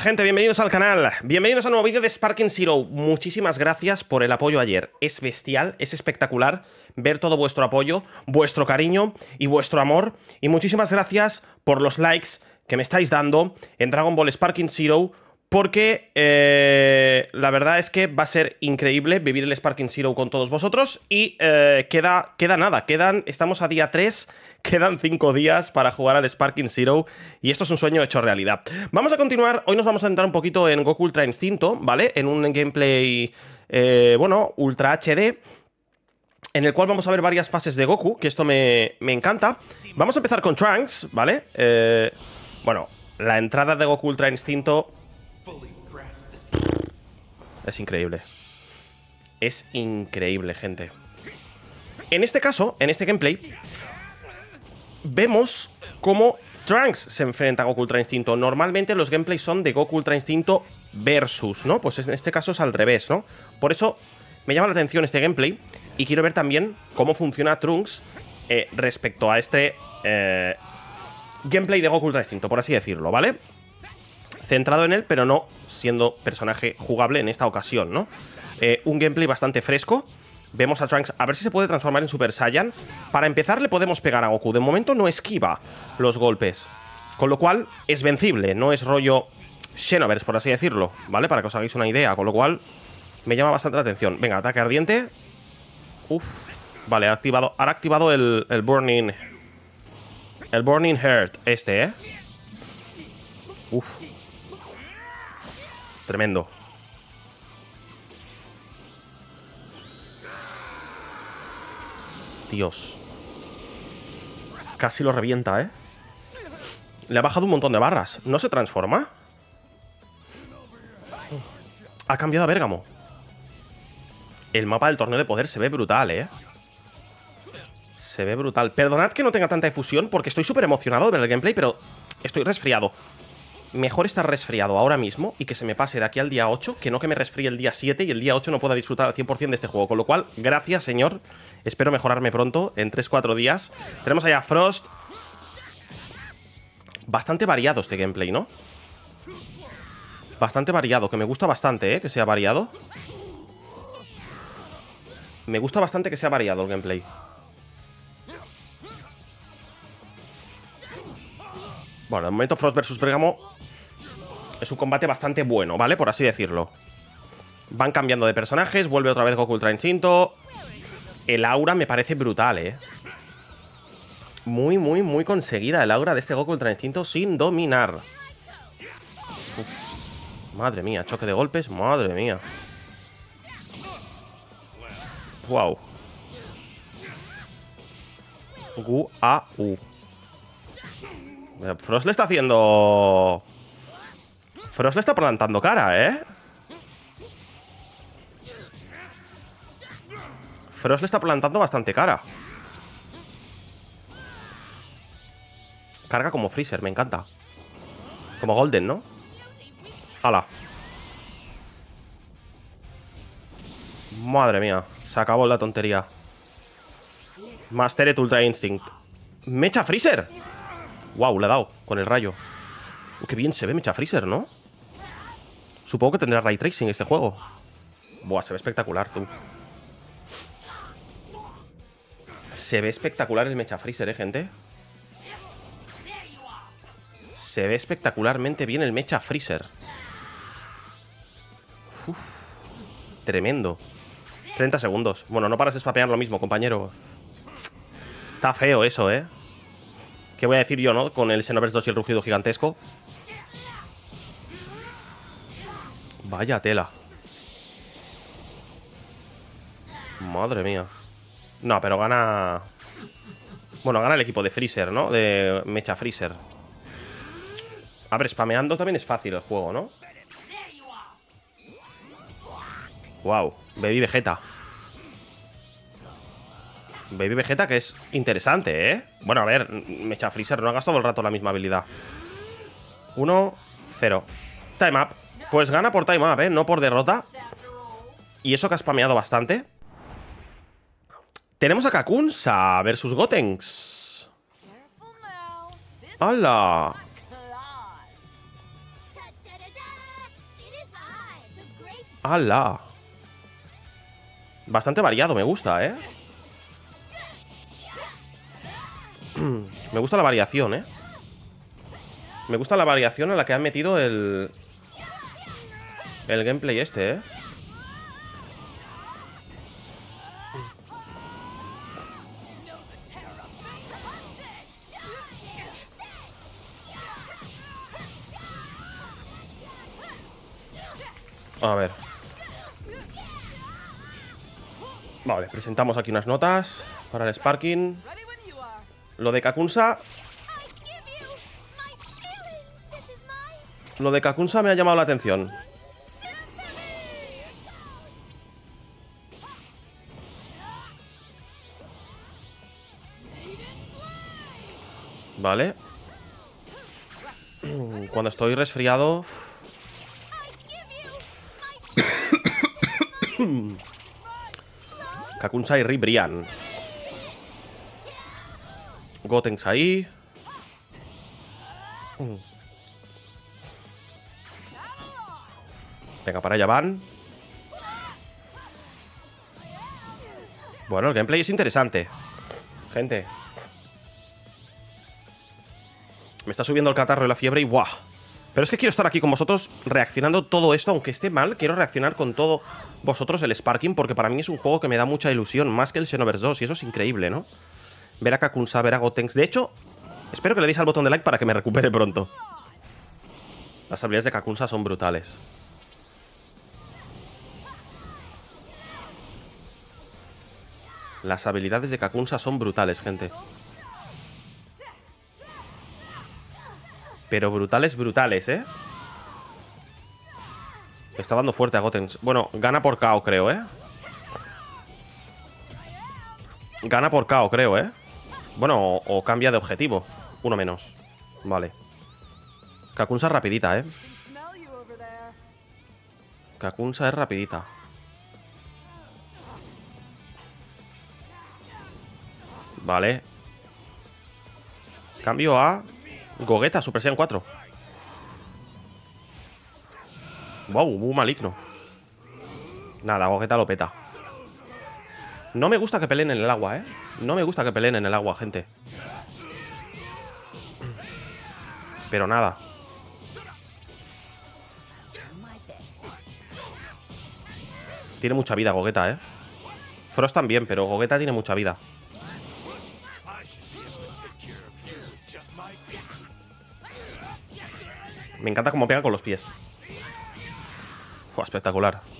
Gente, bienvenidos al canal, bienvenidos a un nuevo vídeo de Sparking Zero. Muchísimas gracias por el apoyo ayer, es bestial, es espectacular ver todo vuestro apoyo, vuestro cariño y vuestro amor. Y muchísimas gracias por los likes que me estáis dando en Dragon Ball Sparking Zero porque eh, la verdad es que va a ser increíble vivir el Sparking Zero con todos vosotros y eh, queda, queda nada, quedan, estamos a día 3, quedan 5 días para jugar al Sparking Zero y esto es un sueño hecho realidad. Vamos a continuar, hoy nos vamos a entrar un poquito en Goku Ultra Instinto, ¿vale? En un gameplay, eh, bueno, Ultra HD en el cual vamos a ver varias fases de Goku, que esto me, me encanta. Vamos a empezar con Trunks, ¿vale? bueno, la entrada de Goku Ultra Instinto es increíble. Es increíble, gente. En este caso, en este gameplay, vemos cómo Trunks se enfrenta a Goku Ultra Instinto. Normalmente los gameplays son de Goku Ultra Instinto versus, ¿no? Pues en este caso es al revés, ¿no? Por eso me llama la atención este gameplay y quiero ver también cómo funciona Trunks eh, respecto a este eh, gameplay de Goku Ultra Instinto, por así decirlo, ¿vale? Centrado en él, pero no siendo personaje jugable en esta ocasión, ¿no? Eh, un gameplay bastante fresco. Vemos a Trunks, a ver si se puede transformar en Super Saiyan. Para empezar le podemos pegar a Goku. De momento no esquiva los golpes. Con lo cual es vencible, no es rollo Xenoverse, por así decirlo, ¿vale? Para que os hagáis una idea. Con lo cual me llama bastante la atención. Venga, ataque ardiente. Uf. Vale, ha activado, ha activado el, el Burning... El Burning Heart este, ¿eh? Uf. Tremendo. Dios. Casi lo revienta, ¿eh? Le ha bajado un montón de barras. ¿No se transforma? Ha cambiado a Bérgamo. El mapa del torneo de poder se ve brutal, ¿eh? Se ve brutal. Perdonad que no tenga tanta efusión porque estoy súper emocionado de ver el gameplay, pero estoy resfriado mejor estar resfriado ahora mismo y que se me pase de aquí al día 8 que no que me resfríe el día 7 y el día 8 no pueda disfrutar al 100% de este juego. Con lo cual, gracias, señor. Espero mejorarme pronto, en 3-4 días. Tenemos allá Frost. Bastante variado este gameplay, ¿no? Bastante variado, que me gusta bastante, ¿eh? Que sea variado. Me gusta bastante que sea variado el gameplay. Bueno, de momento Frost versus Bergamo es un combate bastante bueno, ¿vale? Por así decirlo. Van cambiando de personajes, vuelve otra vez Goku Ultra Instinto. El aura me parece brutal, ¿eh? Muy, muy, muy conseguida el aura de este Goku Ultra Instinto sin dominar. Madre mía, choque de golpes, madre mía. Wow. Gu A U. Frost le está haciendo... Frost le está plantando cara, ¿eh? Frost le está plantando bastante cara. Carga como Freezer, me encanta. Como Golden, ¿no? ¡Hala! Madre mía, se acabó la tontería. Mastered Ultra Instinct. ¡Mecha Freezer! Wow, le ha dado con el rayo. qué bien se ve Mecha Freezer, ¿no? Supongo que tendrá Ray Tracing este juego. Buah, se ve espectacular, tú. Se ve espectacular el Mecha Freezer, ¿eh, gente? Se ve espectacularmente bien el Mecha Freezer. tremendo. 30 segundos. Bueno, no paras de spapear lo mismo, compañero. Está feo eso, ¿eh? ¿Qué voy a decir yo, no? Con el Xenoverse 2 y el rugido gigantesco. Vaya tela. Madre mía. No, pero gana... Bueno, gana el equipo de Freezer, ¿no? De Mecha Freezer. A ver, spameando también es fácil el juego, ¿no? Wow, Baby Vegeta. Baby Vegeta, que es interesante, ¿eh? Bueno, a ver, Mecha Freezer no hagas todo el rato la misma habilidad. 1, 0. Time up. Pues gana por time up, ¿eh? No por derrota. Y eso que ha spameado bastante. Tenemos a Kakunsa versus Gotenks. ¡Hala! ¡Hala! Bastante variado, me gusta, ¿eh? me gusta la variación, ¿eh? Me gusta la variación en la que han metido el... El gameplay este, ¿eh? A ver. Vale, presentamos aquí unas notas para el Sparking. Lo de Kakunsa... Lo de Kakunsa me ha llamado la atención. Vale. Cuando estoy resfriado... Kakunsai Ribrian. Gotenks ahí. Venga, para allá van. Bueno, el gameplay es interesante. Gente. Me está subiendo el catarro y la fiebre y ¡guau! Pero es que quiero estar aquí con vosotros reaccionando todo esto, aunque esté mal, quiero reaccionar con todo vosotros el Sparking, porque para mí es un juego que me da mucha ilusión, más que el Xenoverse 2, y eso es increíble, ¿no? Ver a Kakunsa, ver a Gotenks. De hecho, espero que le deis al botón de like para que me recupere pronto. Las habilidades de Kakunsa son brutales. Las habilidades de Kakunsa son brutales, gente. Pero brutales, brutales, ¿eh? Está dando fuerte a Gotens. Bueno, gana por KO, creo, ¿eh? Gana por KO, creo, ¿eh? Bueno, o, cambia de objetivo. Uno menos. Vale. Kakunsa es rapidita, ¿eh? Kakunsa es rapidita. Vale. Cambio a Gogeta, Super Saiyan 4. Wow, muy maligno. Nada, Gogeta lo peta. No me gusta que peleen en el agua, ¿eh? No me gusta que peleen en el agua, gente. Pero nada. Tiene mucha vida Gogeta, ¿eh? Frost también, pero Gogeta tiene mucha vida. Me encanta cómo pega con los pies. Fue espectacular.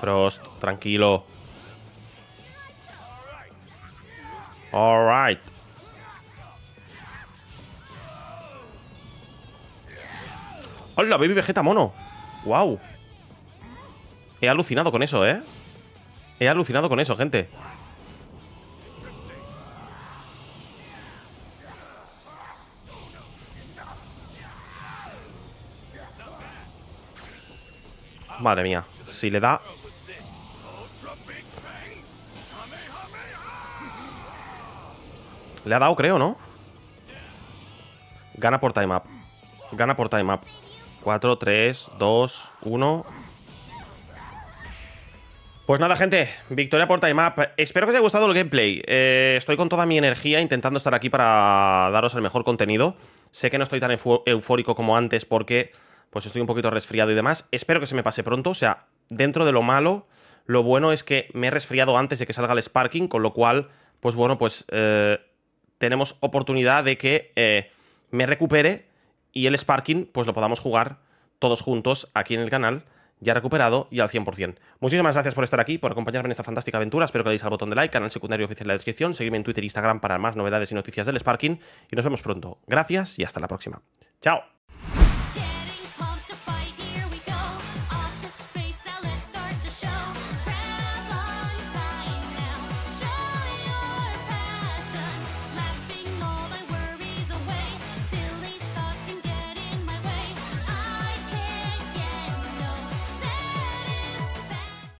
Frost, tranquilo. Alright. ¡Hola, baby Vegeta mono! ¡Wow! He alucinado con eso, ¿eh? He alucinado con eso, gente. Madre mía, si le da... Le ha dado, creo, ¿no? Gana por time up. Gana por time up. 4, 3, 2, 1. Pues nada, gente, victoria por time up. Espero que os haya gustado el gameplay. Eh, estoy con toda mi energía intentando estar aquí para daros el mejor contenido. Sé que no estoy tan eufórico como antes porque pues estoy un poquito resfriado y demás. Espero que se me pase pronto, o sea, dentro de lo malo, lo bueno es que me he resfriado antes de que salga el Sparking, con lo cual, pues bueno, pues eh, tenemos oportunidad de que eh, me recupere y el Sparking, pues lo podamos jugar todos juntos aquí en el canal, ya recuperado y al 100%. Muchísimas gracias por estar aquí, por acompañarme en esta fantástica aventura. Espero que le deis al botón de like, canal secundario oficial en la descripción. Seguidme en Twitter e Instagram para más novedades y noticias del Sparking. Y nos vemos pronto. Gracias y hasta la próxima. ¡Chao!